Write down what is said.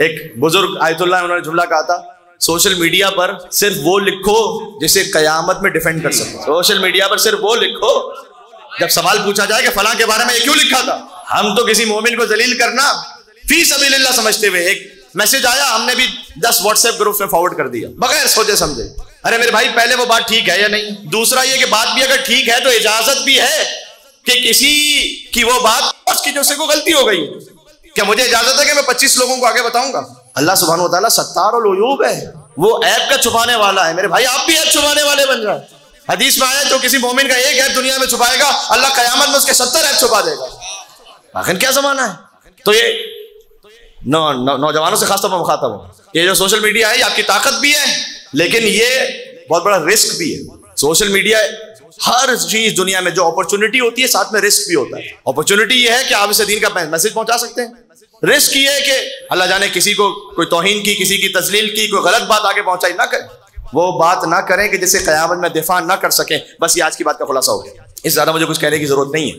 एक बुज़ुर्ग आयतुल्लाह, उन्होंने जुमला कहा था, सोशल मीडिया पर सिर्फ़ वो लिखो जिसे कयामत में डिफेंड कर सको। सोशल मीडिया पर सिर्फ़ वो लिखो जब सवाल पूछा जाए कि फला के बारे में ये क्यों लिखा था? हम तो किसी मोमिन को जलील करना फ़ी सबीलिल्लाह समझते हुए एक मैसेज आया, हमने भी दस व्हाट्सएप ग्रुप में फॉरवर्ड कर दिया। बगैर सोचे समझे। अरे मेरे भाई, पहले वो बात ठीक है या नहीं? दूसरा ये कि बात भी अगर ठीक है तो इजाज़त भी है कि किसी की वो बात उसकी जो से को गलती हो गई। क्या मुझे इजाज़त है कि मैं 25 लोगों को आगे बताऊँगा? अल्लाह तआला सत्तार है। वो ऐप का छुपाने वाला है। मेरे भाई, आप भी ऐप छुपाने वाले बन जाए हदीस में आया जो किसी मोमिन का एक ऐप दुनिया में छुपाएगा, अल्लाह कयामत में उसके सत्तर ऐप छुपा देगा। आखिर क्या जमाना है? तो ये नौजवानों से खास तौर पर मुखातब हूँ। ये जो सोशल मीडिया है, ये आपकी ताकत भी है, लेकिन ये बहुत बड़ा रिस्क भी है। सोशल मीडिया हर चीज़ दुनिया में जो अपॉर्चुनिटी होती है, साथ में रिस्क भी होता है। अपॉर्चुनिटी ये है कि आप इसे दीन का मैसेज पहुँचा सकते हैं। रिस्क ये है कि अल्लाह जाने किसी को कोई तोहिन की, किसी की तजलील की, कोई गलत बात आगे पहुंचाई ना करें। वो बात ना करें कि जैसे कयामत में दिफा ना कर सकें। बस ये आज की बात का खुलासा हो गया। इस ज़्यादा मुझे कुछ कहने की ज़रूरत नहीं है।